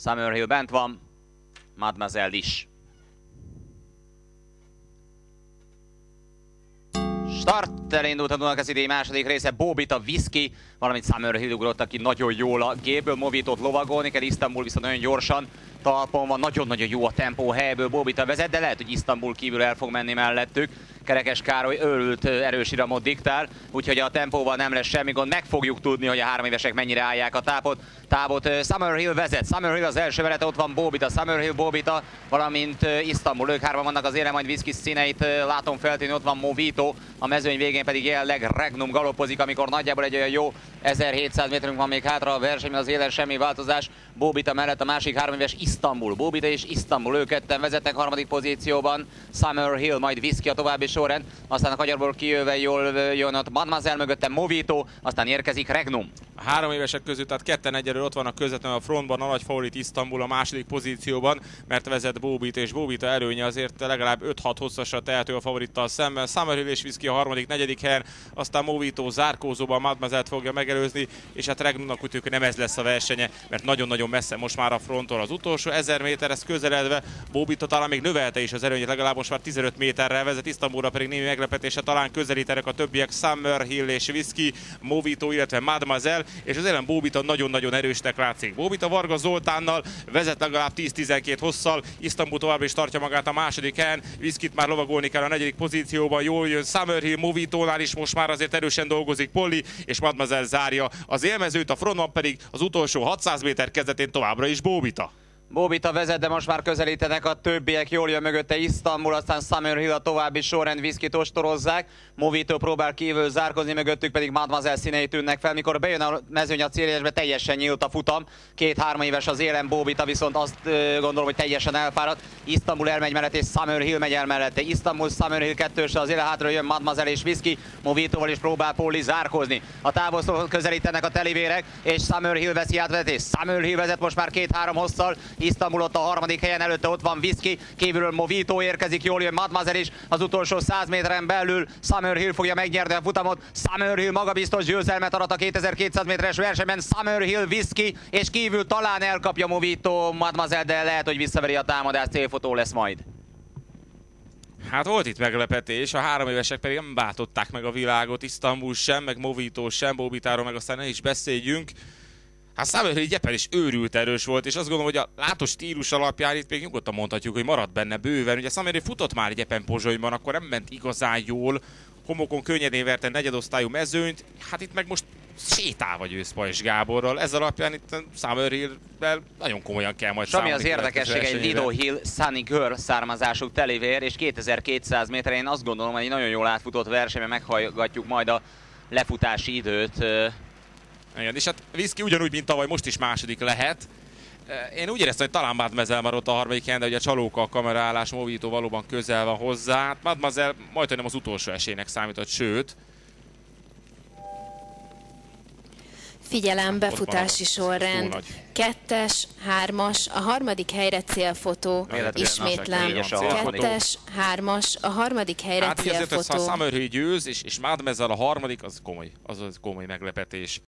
Summerhill bent van, Mademoiselle is. Start, elindult a Dunakesz idei második része, Bobita, Whisky, valamint Summerhill ugrott, aki nagyon jól a gépből Movitot lovagolni kell, Istanbul viszont nagyon gyorsan talpon van, nagyon-nagyon jó a tempó helyből, Bobita vezet, de lehet, hogy Istanbul kívül el fog menni mellettük. Kerekes Károly őrült erős iramot diktál, úgyhogy a tempóval nem lesz semmi gond. Meg fogjuk tudni, hogy a három évesek mennyire állják a tápot. Távot Summerhill vezet. Summerhill az első velete, ott van Bobita, Summerhill, Bobita, valamint Istanbul. Ők hárman vannak az éle, majd Whisky színeit látom feltűnni, ott van Movito, a mezőny végén pedig jelenleg Regnum galoppozik, amikor nagyjából egy olyan jó 1700 méterünk van még hátra a versenyben, az élen semmi változás. Bobita mellett a másik három éves Istanbul. Bobita és Istanbul, ők ketten vezetnek harmadik pozícióban. Summerhill, majd Whisky a további sorrend, aztán a kagyarból kijöve jól jön ott Mademoiselle mögötte Movito, aztán érkezik Regnum. A három évesek között, tehát ketten egyelőre ott vannak közvetlenül a frontban, a nagy favorit Istanbul a második pozícióban, mert vezet Bóbit, és Bóbita előnye azért legalább 5-6 hosszasra tehető a favorittal szemben. Summerhill és Whisky a harmadik, negyedik helyen, aztán Movito zárkózóban Mademoiselle fogja megelőzni, és hát Regnumnak úgy hogy nem ez lesz a versenye, mert nagyon-nagyon messze most már a fronton az utolsó 1000 méter, ez közeledve, Bóbita talán még növelte is az erőnyét, legalább most már 15 méterrel vezet, Istanbulra pedig némi meglepetése talán közelítenek a többiek Summerhill és Whisky, Movito, illetve Mademoiselle, és az ellen Bóbita nagyon-nagyon erősnek látszik. Bóbita Varga Zoltánnal vezet legalább 10-12 hosszal, Istanbul továbbra is tartja magát a második helyen, Viszkit már lovagolni kell a negyedik pozícióban, jól jön Summerhill, Movitónál is most már azért erősen dolgozik Polly, és Mademoiselle zárja az élmezőt, a frontban pedig az utolsó 600 méter kezdetén továbbra is Bóbita. Bóbita vezet, de most már közelítenek a többiek, jól jön mögötte Istanbul, aztán Summerhill a további sorrend Viszkit ostorozzák. Movito próbál kívül zárkozni, mögöttük pedig Mademoiselle színei tűnnek fel. Mikor bejön a mezőny a céljegyesbe, teljesen nyílt a futam. Két-három éves az élen, Bóbita viszont azt gondolom, hogy teljesen elfáradt. Istanbul elmegy mellett, és Summerhill megy el mellette. Istanbul, Summerhill kettős az éle, hátra jön Mademoiselle és Viszki. Movitóval is próbál Póli zárkozni. A távolszó közelítenek a telivérek, és Summerhill veszi átvezetés. Summerhill vezet most már két-három hosszal. Istanbul ott a harmadik helyen, előtte ott van Whisky, kívülről Movito érkezik, jól jön Mademoiselle is, az utolsó 100 méteren belül Summerhill fogja megnyerni a futamot, Summerhill magabiztos győzelmet arat a 2200 méteres versenyben, Summerhill Whisky, és kívül talán elkapja Movito Mademoiselle, de lehet, hogy visszaveri a támadást, célfotó lesz majd. Hát volt itt meglepetés, a három évesek pedig nem bátották meg a világot, Istanbul sem, meg Movito sem, Bobitáról meg aztán ne is beszéljünk. Hát Summerhill Gyepel is őrült erős volt, és azt gondolom, hogy a látó stílus alapján itt még nyugodtan mondhatjuk, hogy maradt benne bőven. Ugye Summerhill futott már Gyepen Pozsonyban, akkor nem ment igazán jól, homokon könnyedén verte negyedosztályú mezőnyt, hát itt meg most sétálva győz Pajs Gáborral. Ez alapján itt summerhill nagyon komolyan kell majd Ami az érdekesség, egy Lido Hill Sunny Girl származású telivér, és 2200 méter, én azt gondolom, hogy egy nagyon jól átfutott versenyben meghallgatjuk majd a lefutási időt igen, és hát Viszki ugyanúgy, mint tavaly most is második lehet. Én úgy éreztem, hogy talán Mademoiselle már ott a harmadik helyen, de ugye a csalóka a kameraállás, Movito valóban közel van hozzá. Hát Mademoiselle majdnem az utolsó esélynek számított, sőt, Figyelem, befutási sorrend. Kettes, hármas, a harmadik helyre célfotó. Ismétlem. Kettes, hármas, a harmadik helyre hát, célfotó. Hát ha Summerhill győz, és, és Mademoiselle a harmadik, az komoly, az, az komoly meglepetés.